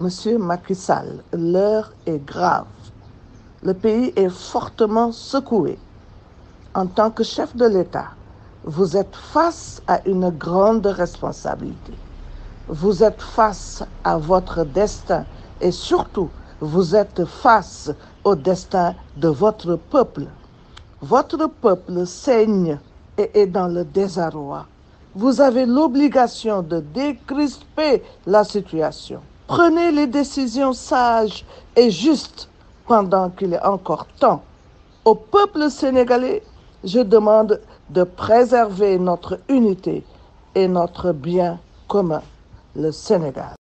Monsieur Macky Sall, l'heure est grave. Le pays est fortement secoué. En tant que chef de l'État, vous êtes face à une grande responsabilité. Vous êtes face à votre destin et surtout, vous êtes face au destin de votre peuple. Votre peuple saigne et est dans le désarroi. Vous avez l'obligation de décrisper la situation. Prenez les décisions sages et justes pendant qu'il est encore temps. Au peuple sénégalais, je demande de préserver notre unité et notre bien commun, le Sénégal.